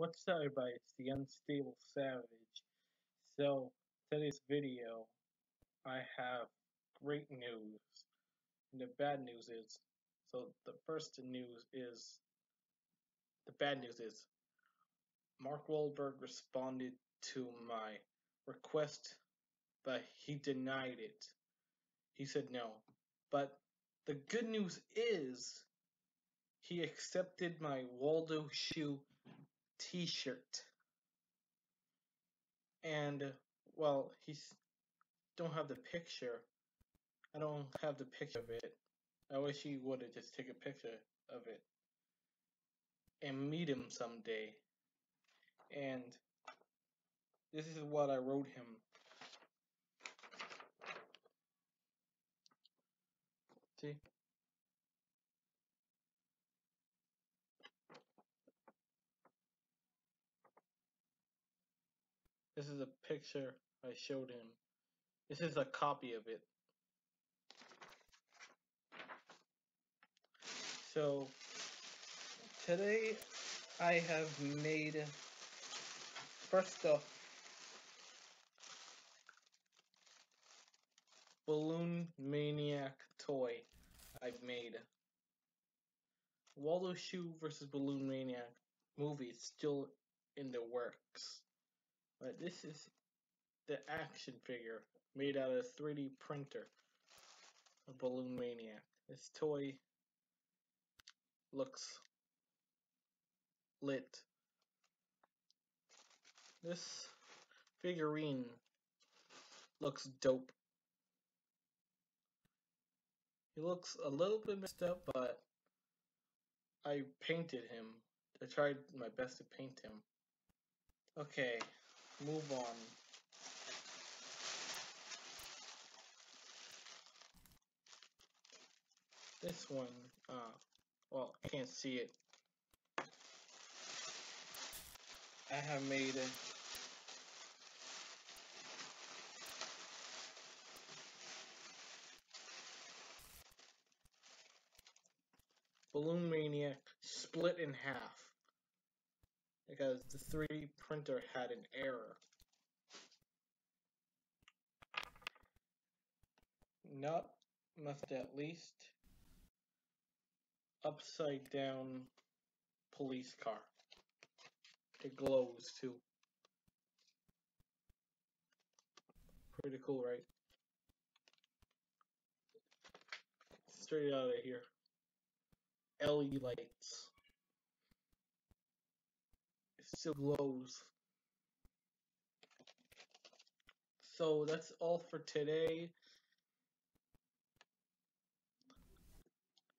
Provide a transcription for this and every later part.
What's up everybody, it's the Unstable Savage. So, today's video, I have great news. And the bad news is, so the first news is, the bad news is, Mark Wahlberg responded to my request, but he denied it. He said no. But the good news is, he accepted my Waldo shoe t-shirt. And well, he's don't have the picture. I don't have the picture of it. I wish he would have just take a picture of it and meet him someday. And this is what I wrote him. See? This is a picture I showed him. This is a copy of it. So today I have made first off Balloon Maniac toy I've made. Waldo Shoe versus Balloon Maniac movie is still in the works. But this is the action figure made out of a 3D printer of Balloon Maniac. This toy looks lit. This figurine looks dope. He looks a little bit messed up, but I painted him. I tried my best to paint him. Okay, move on. This one, uh, well, I can't see it. I have made it. Balloon Maniac split in half because the 3D printer had an error. Not must at least upside down police car. It glows too. Pretty cool, right? Straight out of here. LED lights still glows. So that's all for today.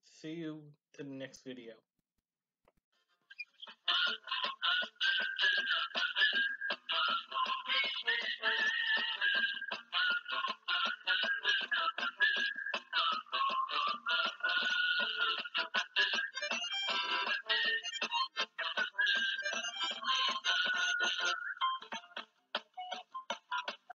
See you in the next video.